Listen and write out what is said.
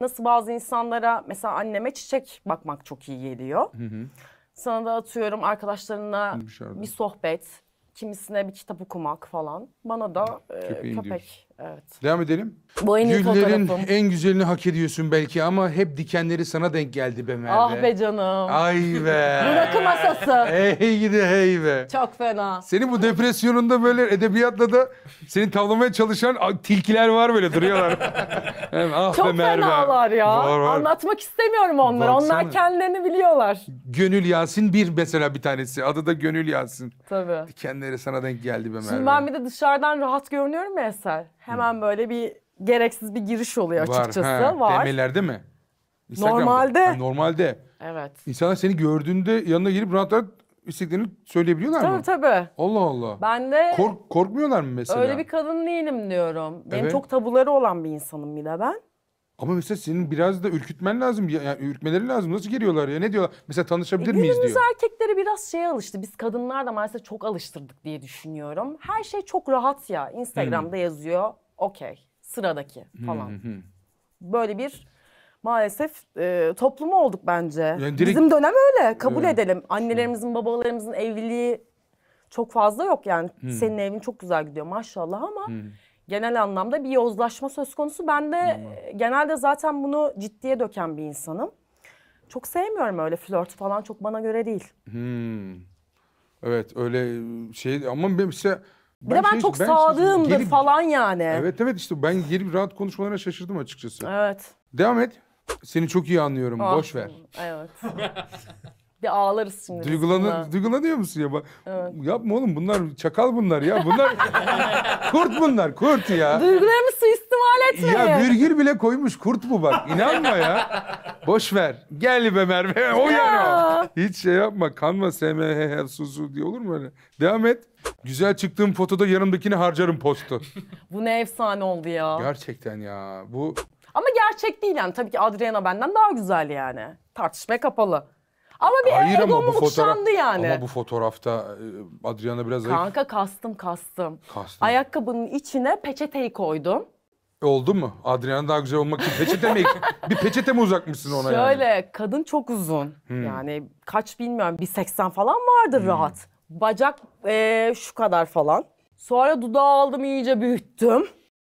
Nasıl bazı insanlara mesela anneme çiçek bakmak çok iyi geliyor. Sana da atıyorum arkadaşlarınla Dışarıda. bir sohbet, kimisine bir kitap okumak falan. Bana da e, Köpeğin köpek. Evet. Devam edelim. Bu en iyi Güllerin fotoğrafım. en güzelini hak ediyorsun belki ama hep dikenleri sana denk geldi be Merve. Ah be canım. Ay be. Rakı masası. hey gidi hey be. Çok fena. Senin bu depresyonunda böyle edebiyatla da seni tavlamaya çalışan tilkiler var böyle duruyorlar. Hem, ah be Çok Merve. fenalar ya. Var, var. Anlatmak istemiyorum onları. Baksana. Onlar kendilerini biliyorlar. Gönül Yasin bir mesela bir tanesi. Adı da Gönül Yasin. Tabii. Dikenleri sana denk geldi be Merve. Şimdi ben bir de dışarıdan rahat görünüyorum ya Eser. Hemen böyle bir gereksiz bir giriş oluyor açıkçası. ha, Var. DM'lerde mi? Instagram'da. Normalde. Ha, normalde. Evet. İnsanlar seni gördüğünde yanına gelip rahat rahat isteklerini söyleyebiliyorlar Tabii mı? tabii. Allah Allah. Ben de Kork, korkmuyorlar mı mesela? öyle bir kadın değilim diyorum. Benim Evet. çok tabuları olan bir insanım bir de ben. Ama mesela senin biraz da ürkütmen lazım. Ya, yani ürkmeleri lazım. Nasıl geliyorlar ya? Ne diyorlar? Mesela tanışabilir miyiz Günümüz diyor. erkekleri biraz şeye alıştı. Biz kadınlar da maalesef çok alıştırdık diye düşünüyorum. Her şey çok rahat ya. Instagram'da yazıyor. Okey. Sıradaki falan. Böyle bir maalesef e, toplum olduk bence. direkt- Bizim dönem öyle. Kabul Evet. edelim. Annelerimizin, babalarımızın evliliği çok fazla yok yani. Senin evin çok güzel gidiyor maşallah ama genel anlamda bir yozlaşma söz konusu. Ben de e, genelde zaten bunu ciddiye döken bir insanım. Çok sevmiyorum öyle flört falan çok bana göre değil. Hmm. Evet öyle şey ama ben mesela Bir de ben çok sadığımdır gelip- falan yani. Evet evet işte ben gelip rahat konuşmalarına şaşırdım açıkçası. Evet. Devam et. Seni çok iyi anlıyorum. Ah, Boş ver. Evet. bir ağlarız şimdi. Duygulanı, duygulanıyor musun ya? Bak, Yapma oğlum bunlar çakal bunlar ya. Bunlar kurt bunlar kurt ya. Duygularımı suistimal etmeyin. Ya virgül bile koymuş kurt bu bak. İnanma ya. Boş ver. Gel be Merve. O yani o. Hiç şey yapma. Kanma SMH su su diye olur mu öyle? Devam et. Güzel çıktığım fotoda yanımdakini harcarım postu. Bu ne efsane oldu ya. Gerçekten ya. Bu Ama gerçek değil yani. Tabii ki Adriana benden daha güzel yani. Tartışmaya kapalı. Ama bir hayır ama bu fotoğraf yani. ama bu fotoğrafta e, Adriana biraz zayıf. Kanka kastım kastım. Kastım. Ayakkabının içine peçeteyi koydum. Oldu mu? Adriana daha güzel olmak için peçete mi? bir peçete mi uzatmışsın ona Şöyle yani? Hmm. kadın çok uzun. Yani kaç bilmiyorum bir 80 falan vardır rahat. Bacak eee, şu kadar falan. Sonra dudağı aldım iyice büyüttüm.